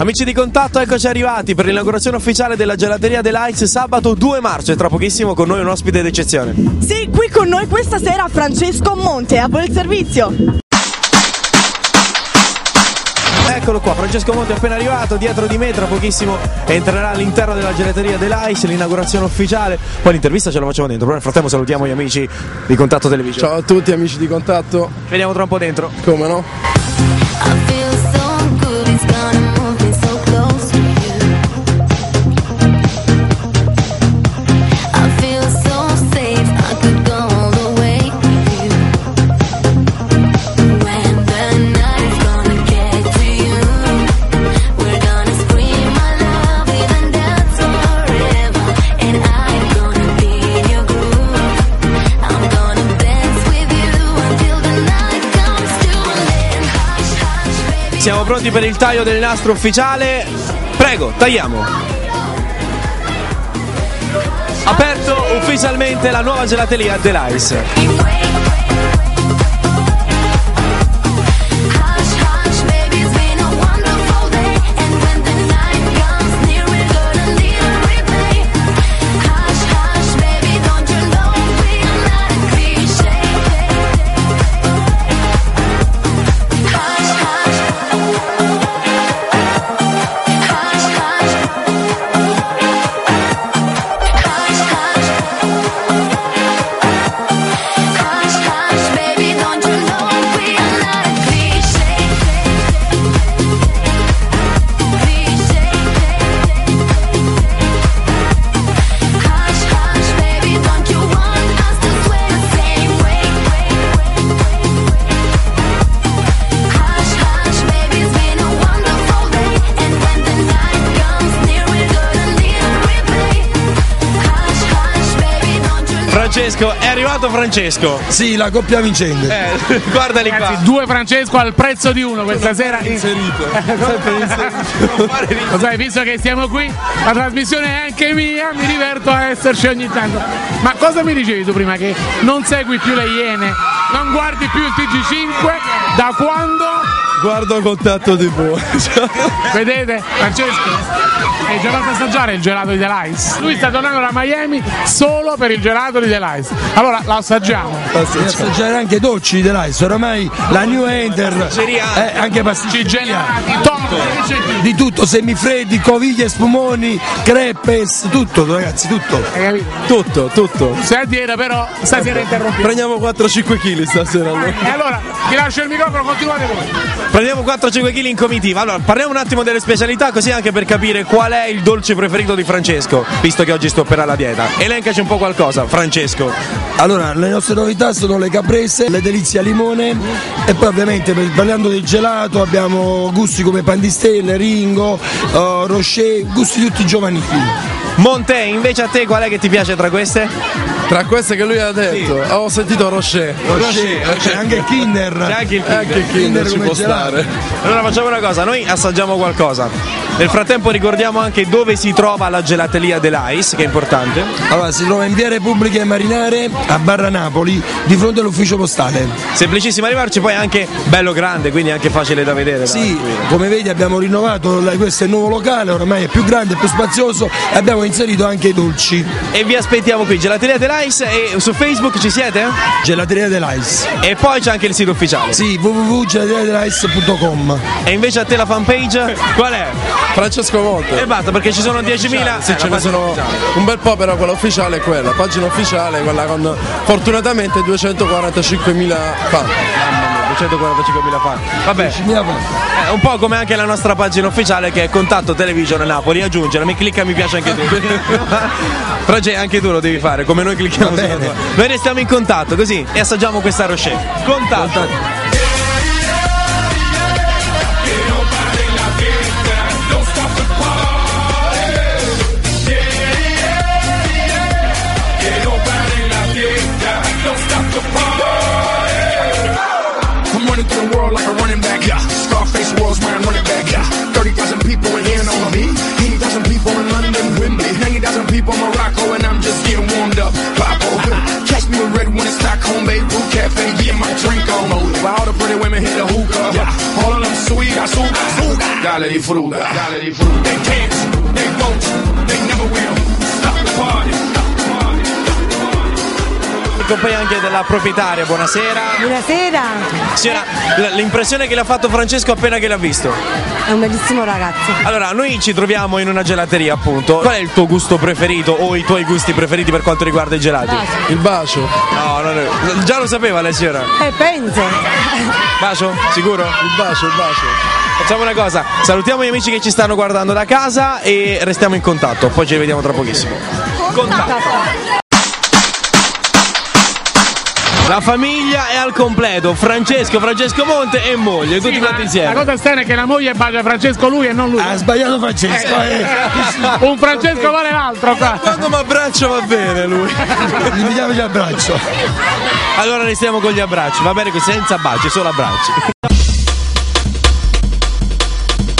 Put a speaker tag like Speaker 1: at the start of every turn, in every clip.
Speaker 1: Amici di contatto, eccoci arrivati per l'inaugurazione ufficiale della gelateria dell'Ice sabato 2 marzo e tra pochissimo con noi un ospite d'eccezione.
Speaker 2: Sì, qui con noi questa sera Francesco Monte, a voi il servizio.
Speaker 1: Eccolo qua, Francesco Monte è appena arrivato, dietro di me tra pochissimo entrerà all'interno della gelateria dell'Ice, l'inaugurazione ufficiale, poi l'intervista ce la facciamo dentro, però nel frattempo salutiamo gli amici di Contatto Television.
Speaker 3: Ciao a tutti amici di Contatto.
Speaker 1: Ci vediamo tra un po' dentro.
Speaker 3: Come no?
Speaker 1: Siamo pronti per il taglio del nastro ufficiale. Prego, tagliamo. Aperto ufficialmente la nuova gelateria.
Speaker 4: Hush,
Speaker 1: Francesco, è arrivato Francesco.
Speaker 5: Sì, la coppia vincente.
Speaker 1: Eh, guardali qua.
Speaker 6: Ragazzi, due Francesco al prezzo di uno questa sera.
Speaker 5: Inserito.
Speaker 6: Lo sai, visto che siamo qui, la trasmissione è anche mia, mi diverto a esserci ogni tanto. Ma cosa mi dicevi tu prima? Che non segui più le Iene, non guardi più il TG5 da quando?
Speaker 3: Guardo Contatto TV.
Speaker 6: Vedete, Francesco? Hai già fatto assaggiare il gelato di Delice? Lui sta tornando da Miami solo per il gelato di Delice. Allora lo assaggiamo.
Speaker 5: Devi assaggiare anche i dolci dell'Ice, oramai la New Enter, eh, anche pasticceria,
Speaker 6: Gelati, qui?
Speaker 5: di tutto, semifreddi, coviglie, spumoni, crepes, tutto ragazzi, tutto.
Speaker 3: Tutto, tutto.
Speaker 6: Stasera però, stasera interrompiamo.
Speaker 3: Prendiamo 4-5 kg stasera. allora.
Speaker 6: E allora ti lascio il microfono, continuate voi.
Speaker 1: Prendiamo 4-5 kg in comitiva. Allora, parliamo un attimo delle specialità, così anche per capire qual è il dolce preferito di Francesco, visto che oggi stopperà la dieta. Elencaci un po' qualcosa, Francesco.
Speaker 5: Allora, le nostre novità sono le caprese, le delizie a limone e poi ovviamente parlando del gelato abbiamo gusti come pan di stelle, ringo, eh, rocher, gusti tutti giovanili.
Speaker 1: Monte, invece a te qual è che ti piace tra queste?
Speaker 3: Tra queste che lui ha detto, ho sentito Rocher.
Speaker 5: Rocher, c'è anche il Kinder.
Speaker 1: C'è anche il
Speaker 3: Eh, Anche il Kinder
Speaker 5: Kinder
Speaker 3: ci può
Speaker 5: gelato.
Speaker 3: stare.
Speaker 1: Allora facciamo una cosa, noi assaggiamo qualcosa. Nel frattempo ricordiamo anche dove si trova la gelateria dell'Ice, che è importante.
Speaker 5: Allora, si trova in via Repubblica e Marinare a Barra Napoli, di fronte all'ufficio postale.
Speaker 1: Semplicissimo arrivarci, poi è anche bello grande, quindi anche facile da vedere.
Speaker 5: Sì, come vedi abbiamo rinnovato, questo è il nuovo locale, ormai è più grande, più spazioso e abbiamo inserito anche i dolci.
Speaker 1: E vi aspettiamo qui, gelateria dell'Ice e su Facebook ci siete?
Speaker 5: Gelateria dell'Ice.
Speaker 1: E poi c'è anche il sito ufficiale.
Speaker 5: Sì, www.gelateriadell'ice.com.
Speaker 1: E invece a te la fanpage qual è?
Speaker 3: Francesco Monte.
Speaker 1: E basta, perché ci sono 10.000.
Speaker 3: Sì,
Speaker 1: eh,
Speaker 3: ce ne sono un bel po', però quella ufficiale è quella, pagina ufficiale, quella con fortunatamente 245.000 fan.
Speaker 1: Mamma mia, 245.000 fan. Vabbè, è un po' come anche la nostra pagina ufficiale che è Contatto Television Napoli. Aggiungere, mi clicca mi piace anche tu. Frage, anche tu lo devi fare, come noi clicchiamo sulla tua. Noi restiamo in contatto così e assaggiamo questa Rocher. Contatto.
Speaker 7: I'm They can't, they won't, they never will. Stop the party.
Speaker 1: In compagnia anche della proprietaria, buonasera.
Speaker 8: Buonasera,
Speaker 1: Signora, l'impressione che l'ha fatto Francesco appena che l'ha visto.
Speaker 8: è un bellissimo ragazzo.
Speaker 1: Allora, noi ci troviamo in una gelateria, appunto. Qual è il tuo gusto preferito o i tuoi gusti preferiti per quanto riguarda i gelati?
Speaker 3: Il bacio.
Speaker 1: No, no, no. Già lo sapeva lei, signora.
Speaker 8: Eh, penso.
Speaker 1: Bacio? Sicuro?
Speaker 3: Il bacio, il bacio.
Speaker 1: Facciamo una cosa, salutiamo gli amici che ci stanno guardando da casa e restiamo in contatto, poi ci rivediamo tra pochissimo. Contatto. La famiglia è al completo, Francesco, Francesco Monte e moglie, tutti
Speaker 6: Sì,
Speaker 1: quanti
Speaker 6: ma
Speaker 1: insieme.
Speaker 6: La cosa strana è che la moglie bacia Francesco lui e non lui.
Speaker 5: Ha sbagliato Francesco. eh.
Speaker 6: Un Francesco vale l'altro qua.
Speaker 1: Quando mi abbraccio va bene lui.
Speaker 5: Limitiamoci al braccio.
Speaker 1: Allora restiamo con gli abbracci, va bene così, senza baci, solo abbracci.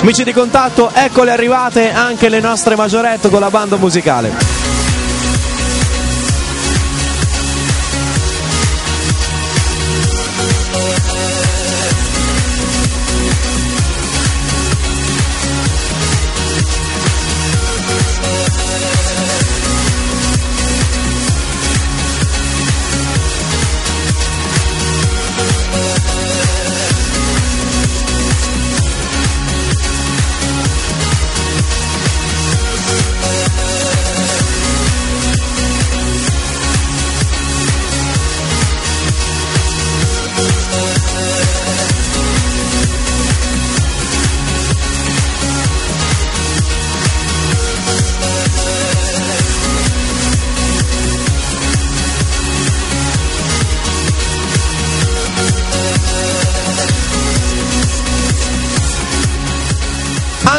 Speaker 1: Amici di contatto, eccole arrivate anche le nostre maggiorette con la banda musicale.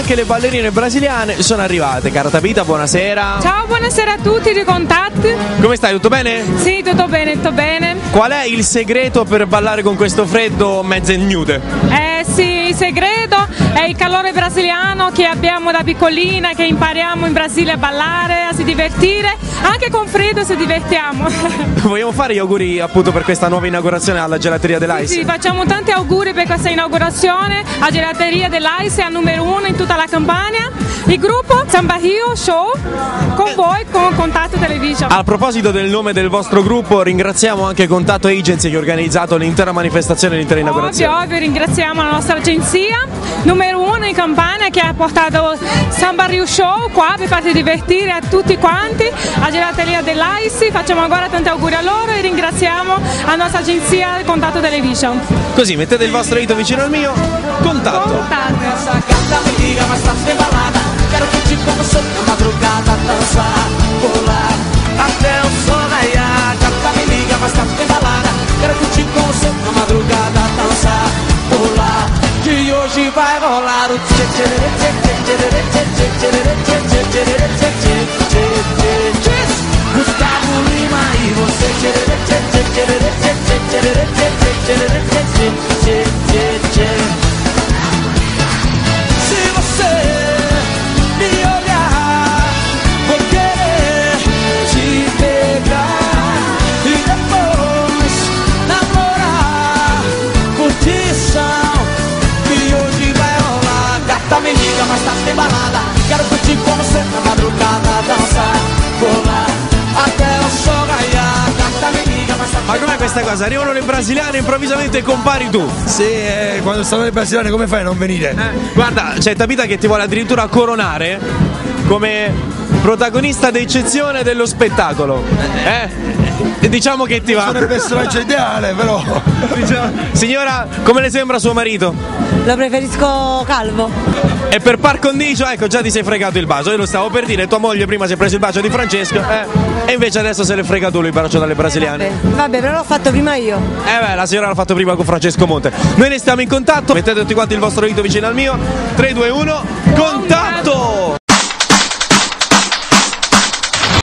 Speaker 1: Anche le ballerine brasiliane sono arrivate. Cara Tabita, buonasera.
Speaker 9: Ciao, buonasera a tutti di Contact.
Speaker 1: Come stai? Tutto bene?
Speaker 9: Sì, tutto bene, tutto bene.
Speaker 1: Qual è il segreto per ballare con questo freddo mezze nude?
Speaker 9: Eh sì, il segreto è il calore brasiliano che abbiamo da piccolina, che impariamo in Brasile a ballare, a si divertire. Anche con freddo si divertiamo.
Speaker 1: Vogliamo fare gli auguri appunto per questa nuova inaugurazione alla gelateria dell'Ice?
Speaker 9: Sì, facciamo tanti auguri per questa inaugurazione a Gelateria dell'Ice, a numero uno in tutta la Campania. Il gruppo Samba Rio Show con voi, con Contatto Television.
Speaker 1: A proposito del nome del vostro gruppo, ringraziamo anche Contatto Agency che ha organizzato l'intera manifestazione, l'intera
Speaker 9: Ovvio,
Speaker 1: inaugurazione.
Speaker 9: ovvio, ringraziamo la nostra agenzia numero uno in Campania che ha portato Samba Rio Show qua per farci divertire a tutti quanti, a Gelateria dell'AISI, facciamo ancora tanti auguri a loro e ringraziamo la nostra agenzia Contatto Television.
Speaker 1: Così mettete il vostro dito vicino al mio, contatto.
Speaker 9: Contatto.
Speaker 10: dançou na madrugada,
Speaker 1: dança questa cosa? Arrivano le brasiliane e improvvisamente compari tu.
Speaker 5: Sì, eh, quando stanno le brasiliane come fai a non venire?
Speaker 1: Guarda, c'è Tabita che ti vuole addirittura coronare come protagonista d'eccezione dello spettacolo. Eh? Diciamo che ti va.
Speaker 5: Sono il personaggio ideale, però.
Speaker 1: Diciamo- Signora, come le sembra suo marito?
Speaker 8: Lo preferisco calvo.
Speaker 1: E per par condicio, ecco, già ti sei fregato il bacio. Io lo stavo per dire, tua moglie prima si è preso il bacio di Francesco, eh, e invece adesso se l'è fregato lui il bacio dalle brasiliane.
Speaker 8: Vabbè, però l'ho fatto prima io.
Speaker 1: Eh beh, la signora l'ha fatto prima con Francesco Monte. Noi ne stiamo in contatto, mettete tutti quanti il vostro dito vicino al mio. 3, 2, 1, contatto!